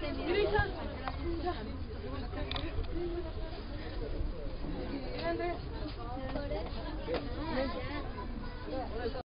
Gülüşen. Gülüşen. Gülüşen.